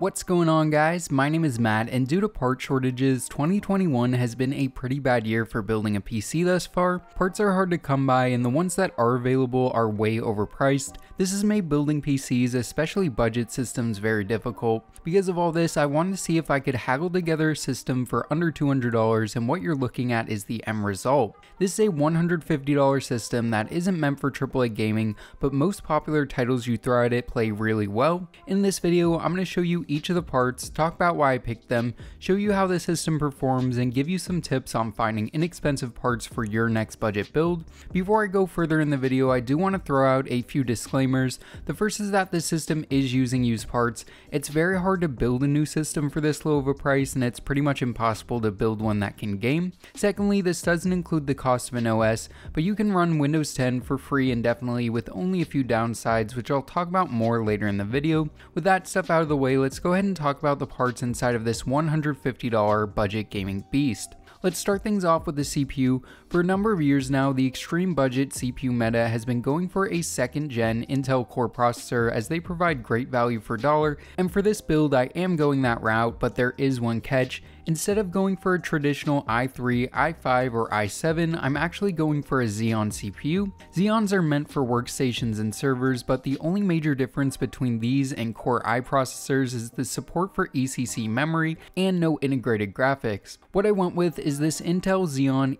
What's going on guys? My name is Matt and due to part shortages, 2021 has been a pretty bad year for building a PC thus far. Parts are hard to come by and the ones that are available are way overpriced. This has made building PCs, especially budget systems, very difficult. Because of all this, I wanted to see if I could haggle together a system for under $200 and what you're looking at is the end result. This is a $150 system that isn't meant for AAA gaming, but most popular titles you throw at it play really well. In this video, I'm going to show you each of the parts, talk about why I picked them, show you how the system performs, and give you some tips on finding inexpensive parts for your next budget build. Before I go further in the video, I do want to throw out a few disclaimers. The first is that the system is using used parts. It's very hard to build a new system for this low of a price, and it's pretty much impossible to build one that can game. Secondly, this doesn't include the cost of an OS, but you can run Windows 10 for free indefinitely with only a few downsides, which I'll talk about more later in the video. With that stuff out of the way, let's let's go ahead and talk about the parts inside of this $150 budget gaming beast. Let's start things off with the CPU. For a number of years now, the extreme budget CPU meta has been going for a second gen Intel Core processor as they provide great value for dollar, and for this build I am going that route, but there is one catch. Instead of going for a traditional i3, i5, or i7, I'm actually going for a Xeon CPU. Xeons are meant for workstations and servers, but the only major difference between these and Core i processors is the support for ECC memory and no integrated graphics. What I went with is this Intel Xeon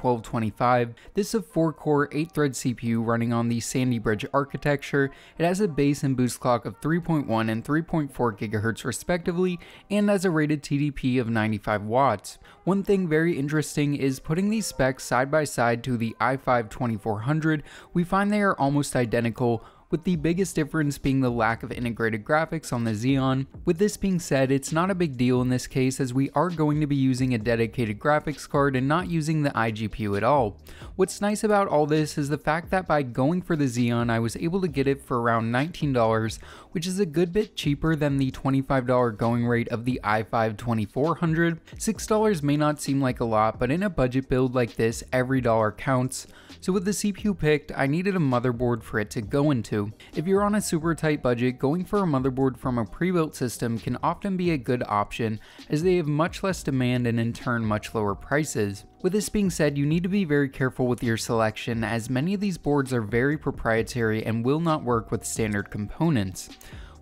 E3-1225. This is a 4-core, 8-thread CPU running on the Sandy Bridge architecture. It has a base and boost clock of 3.1 and 3.4 GHz respectively, and has a rated TDP of 95 watts. One thing very interesting is putting these specs side by side to the i5 2400, we find they are almost identical with the biggest difference being the lack of integrated graphics on the Xeon. With this being said, it's not a big deal in this case as we are going to be using a dedicated graphics card and not using the iGPU at all. What's nice about all this is the fact that by going for the Xeon, I was able to get it for around $19, which is a good bit cheaper than the $25 going rate of the i5 2400. $6 may not seem like a lot, but in a budget build like this, every dollar counts. So with the CPU picked, I needed a motherboard for it to go into. If you're on a super tight budget, going for a motherboard from a pre-built system can often be a good option as they have much less demand and in turn much lower prices. With this being said, you need to be very careful with your selection as many of these boards are very proprietary and will not work with standard components.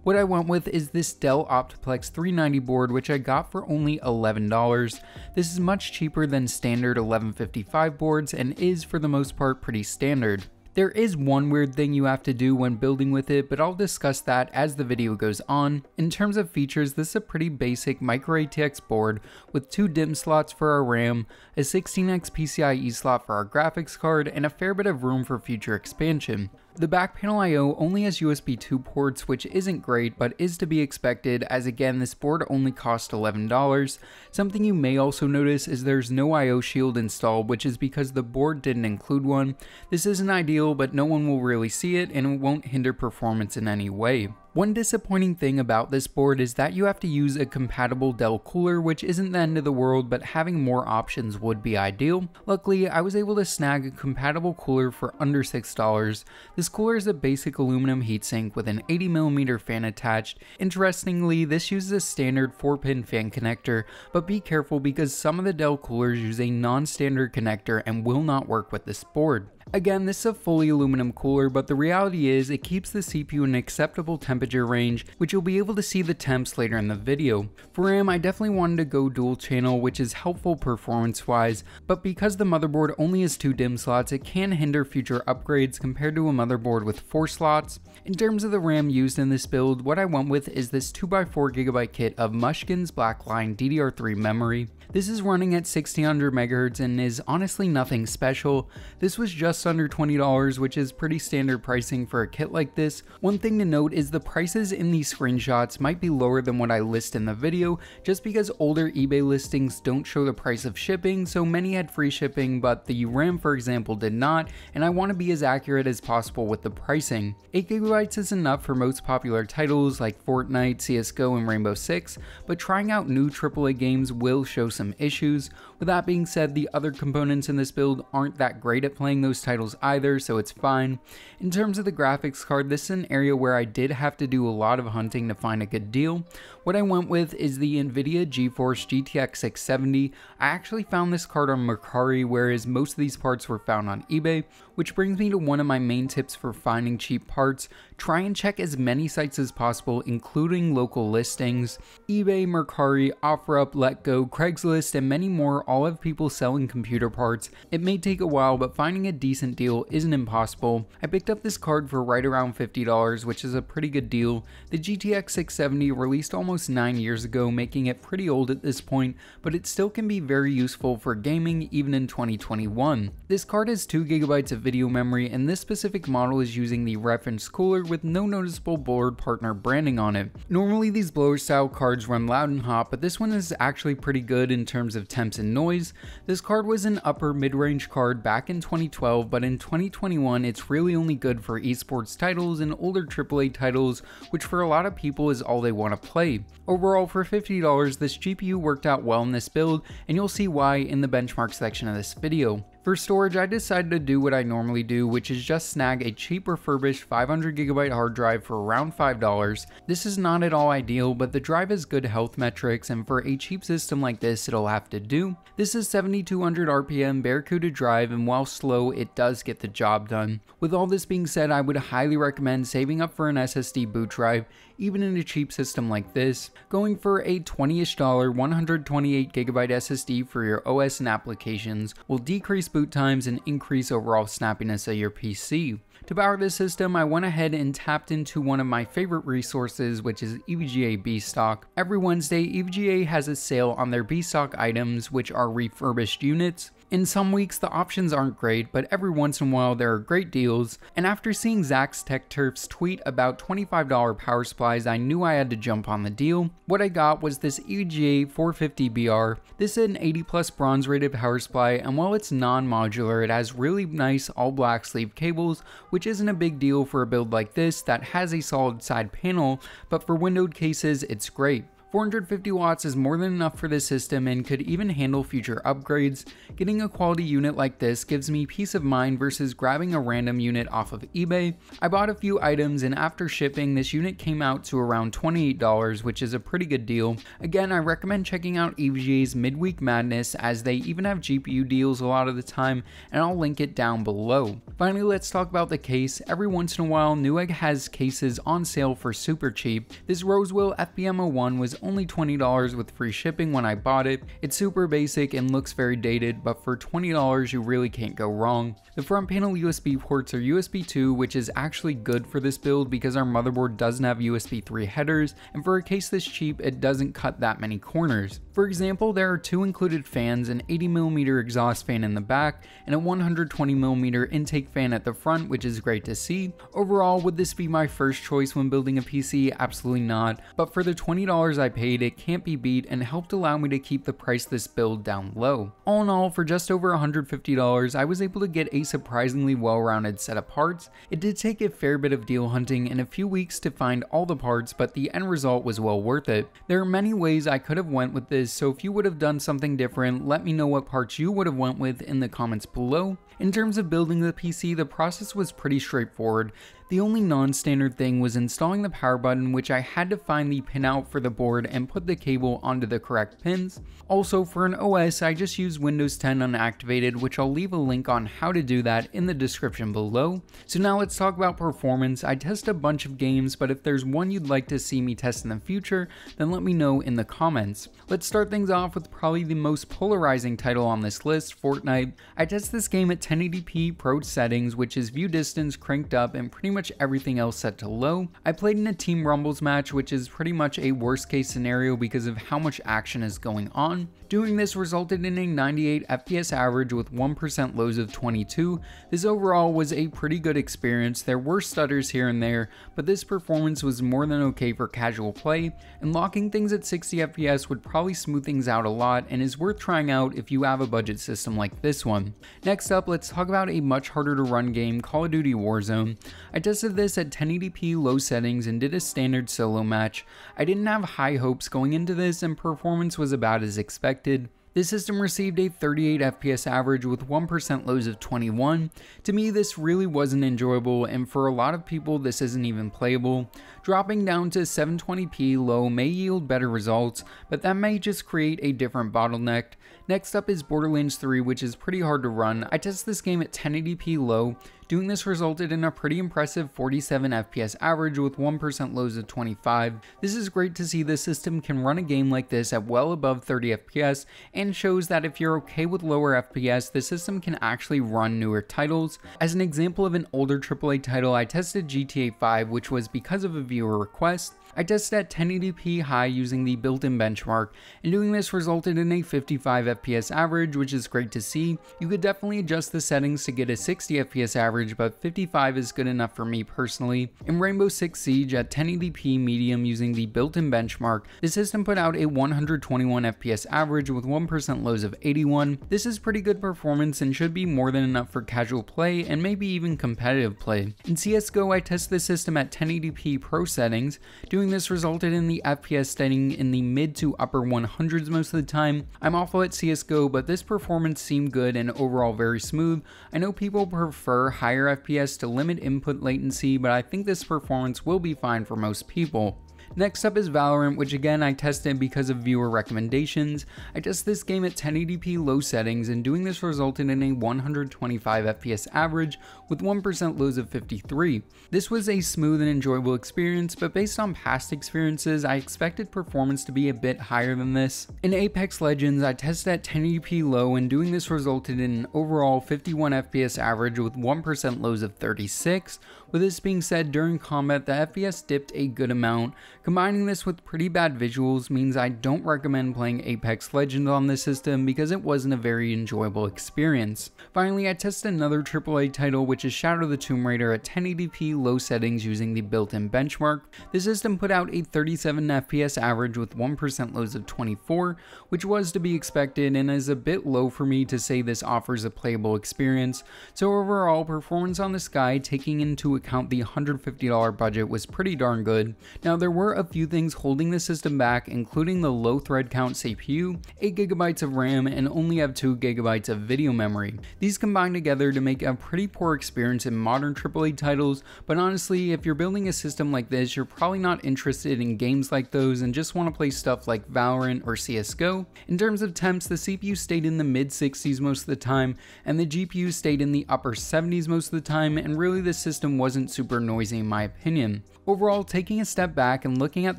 What I went with is this Dell Optiplex 390 board which I got for only $11. This is much cheaper than standard 1155 boards and is for the most part pretty standard. There is one weird thing you have to do when building with it, but I'll discuss that as the video goes on. In terms of features, this is a pretty basic micro ATX board with two DIMM slots for our RAM, a 16x PCIe slot for our graphics card, and a fair bit of room for future expansion. The back panel I.O. only has USB 2 ports, which isn't great, but is to be expected as again this board only cost $11. Something you may also notice is there's no I.O. shield installed, which is because the board didn't include one. This isn't ideal, but no one will really see it and it won't hinder performance in any way. One disappointing thing about this board is that you have to use a compatible Dell cooler, which isn't the end of the world, but having more options would be ideal. Luckily, I was able to snag a compatible cooler for under $6. This cooler is a basic aluminum heatsink with an 80mm fan attached. Interestingly, this uses a standard 4-pin fan connector, but be careful because some of the Dell coolers use a non-standard connector and will not work with this board. Again, this is a fully aluminum cooler, but the reality is it keeps the CPU in an acceptable temperature range, which you'll be able to see the temps later in the video. For RAM, I definitely wanted to go dual channel, which is helpful performance wise, but because the motherboard only has two DIMM slots, it can hinder future upgrades compared to a motherboard with four slots. In terms of the RAM used in this build, what I went with is this 2x4GB kit of Mushkin's Blackline DDR3 memory. This is running at 1600 MHz and is honestly nothing special. This was just under $20, which is pretty standard pricing for a kit like this. One thing to note is the prices in these screenshots might be lower than what I list in the video, just because older eBay listings don't show the price of shipping, so many had free shipping, but the RAM for example did not, and I want to be as accurate as possible with the pricing. 8GB is enough for most popular titles like Fortnite, CSGO, and Rainbow Six, but trying out new AAA games will show some issues. With that being said, the other components in this build aren't that great at playing those titles either, so it's fine. In terms of the graphics card, this is an area where I did have to do a lot of hunting to find a good deal. What I went with is the Nvidia GeForce GTX 670. I actually found this card on Mercari, whereas most of these parts were found on eBay, which brings me to one of my main tips for finding cheap parts. Try and check as many sites as possible, including local listings. eBay, Mercari, OfferUp, Letgo, Craigslist, and many more all have people selling computer parts. It may take a while, but finding a decent deal isn't impossible. I picked up this card for right around $50, which is a pretty good deal. The GTX 670 released almost 9 years ago, making it pretty old at this point, but it still can be very useful for gaming even in 2021. This card has 2GB of video memory, and this specific model is using the reference cooler with no noticeable board partner branding on it. Normally these blower style cards run loud and hot, but this one is actually pretty good in terms of temps and noise. This card was an upper mid-range card back in 2012, but in 2021 it's really only good for esports titles and older AAA titles, which for a lot of people is all they want to play. Overall, for $50, this GPU worked out well in this build, and you'll see why in the benchmark section of this video. For storage, I decided to do what I normally do, which is just snag a cheap refurbished 500GB hard drive for around $5. This is not at all ideal, but the drive has good health metrics, and for a cheap system like this, it'll have to do. This is 7200 RPM Barracuda drive, and while slow, it does get the job done. With all this being said, I would highly recommend saving up for an SSD boot drive, even in a cheap system like this. Going for a 20-ish dollar 128GB SSD for your OS and applications will decrease boot times and increase overall snappiness of your PC. To power this system, I went ahead and tapped into one of my favorite resources, which is EVGA B-Stock. Every Wednesday, EVGA has a sale on their B-Stock items, which are refurbished units. In some weeks, the options aren't great, but every once in a while there are great deals. And after seeing Zach's Tech Turf's tweet about $25 power supplies, I knew I had to jump on the deal. What I got was this EVGA 450BR. This is an 80 plus bronze rated power supply, and while it's non modular, it has really nice all black sleeve cables, which isn't a big deal for a build like this that has a solid side panel, but for windowed cases, it's great. 450 watts is more than enough for this system and could even handle future upgrades. Getting a quality unit like this gives me peace of mind versus grabbing a random unit off of eBay. I bought a few items and after shipping this unit came out to around $28 which is a pretty good deal. Again I recommend checking out EVGA's midweek madness as they even have GPU deals a lot of the time and I'll link it down below. Finally let's talk about the case. Every once in a while Newegg has cases on sale for super cheap. This Rosewill FBM01 was only $20 with free shipping when I bought it. It's super basic and looks very dated, but for $20 you really can't go wrong. The front panel USB ports are USB 2, which is actually good for this build because our motherboard doesn't have USB 3 headers, and for a case this cheap, it doesn't cut that many corners. For example, there are two included fans, an 80mm exhaust fan in the back, and a 120mm intake fan at the front, which is great to see. Overall, would this be my first choice when building a PC? Absolutely not, but for the $20 I paid, it can't be beat and helped allow me to keep the price this build down low. All in all, for just over $150, I was able to get a surprisingly well-rounded set of parts. It did take a fair bit of deal hunting and a few weeks to find all the parts, but the end result was well worth it. There are many ways I could have went with this, so if you would have done something different, let me know what parts you would have went with in the comments below. In terms of building the PC, the process was pretty straightforward. The only non-standard thing was installing the power button which I had to find the pinout for the board and put the cable onto the correct pins. Also for an OS I just used Windows 10 unactivated which I'll leave a link on how to do that in the description below. So now let's talk about performance. I test a bunch of games but if there's one you'd like to see me test in the future then let me know in the comments. Let's start things off with probably the most polarizing title on this list, Fortnite. I test this game at 1080p Pro settings which is view distance cranked up and pretty much much everything else set to low. I played in a Team Rumbles match, which is pretty much a worst case scenario because of how much action is going on. Doing this resulted in a 98 FPS average with 1% lows of 22. This overall was a pretty good experience. There were stutters here and there, but this performance was more than okay for casual play, and locking things at 60 FPS would probably smooth things out a lot and is worth trying out if you have a budget system like this one. Next up, let's talk about a much harder to run game, Call of Duty Warzone. I tested this at 1080p low settings and did a standard solo match. I didn't have high hopes going into this and performance was about as expected. The system received a 38 FPS average with 1% lows of 21. To me, this really wasn't enjoyable, and for a lot of people, this isn't even playable. Dropping down to 720p low may yield better results, but that may just create a different bottleneck. Next up is Borderlands 3, which is pretty hard to run. I tested this game at 1080p low, Doing this resulted in a pretty impressive 47 FPS average with 1% lows of 25. This is great to see the system can run a game like this at well above 30 FPS and shows that if you're okay with lower FPS, the system can actually run newer titles. As an example of an older AAA title, I tested GTA 5 which was because of a viewer request. I tested at 1080p high using the built-in benchmark, and doing this resulted in a 55 FPS average, which is great to see. You could definitely adjust the settings to get a 60 FPS average, but 55 is good enough for me personally. In Rainbow Six Siege at 1080p medium using the built-in benchmark, the system put out a 121 FPS average with 1% lows of 81. This is pretty good performance and should be more than enough for casual play and maybe even competitive play. In CSGO, I tested the system at 1080p pro settings, doing This resulted in the FPS staying in the mid to upper 100s most of the time. I'm awful at CSGO, but this performance seemed good and overall very smooth. I know people prefer higher FPS to limit input latency, but I think this performance will be fine for most people. Next up is Valorant, which again I tested because of viewer recommendations. I tested this game at 1080p low settings and doing this resulted in a 125 FPS average with 1% lows of 53. This was a smooth and enjoyable experience, but based on past experiences, I expected performance to be a bit higher than this. In Apex Legends, I tested at 1080p low and doing this resulted in an overall 51 FPS average with 1% lows of 36. With this being said, during combat, the FPS dipped a good amount, Combining this with pretty bad visuals means I don't recommend playing Apex Legends on this system because it wasn't a very enjoyable experience. Finally, I tested another AAA title which is Shadow of the Tomb Raider at 1080p low settings using the built-in benchmark. The system put out a 37 FPS average with 1% lows of 24, which was to be expected and is a bit low for me to say this offers a playable experience. So overall, performance on the Sky taking into account the $150 budget was pretty darn good. Now there were a few things holding the system back, including the low thread count CPU, 8GB of RAM, and only have 2GB of video memory. These combine together to make a pretty poor experience in modern AAA titles, but honestly, if you're building a system like this, you're probably not interested in games like those and just want to play stuff like Valorant or CSGO. In terms of temps, the CPU stayed in the mid 60s most of the time, and the GPU stayed in the upper 70s most of the time, and really the system wasn't super noisy in my opinion. Overall, taking a step back and looking at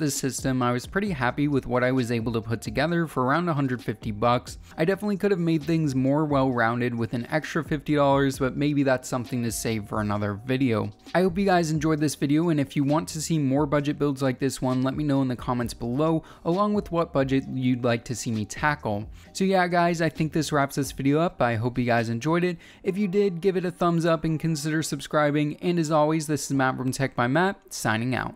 this system, I was pretty happy with what I was able to put together for around 150 bucks. I definitely could have made things more well-rounded with an extra $50, but maybe that's something to save for another video. I hope you guys enjoyed this video, and if you want to see more budget builds like this one, let me know in the comments below, along with what budget you'd like to see me tackle. So yeah guys, I think this wraps this video up. I hope you guys enjoyed it. If you did, give it a thumbs up and consider subscribing, and as always, this is Matt from Tech by Matt, signing out.